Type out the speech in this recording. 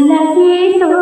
التي تؤمن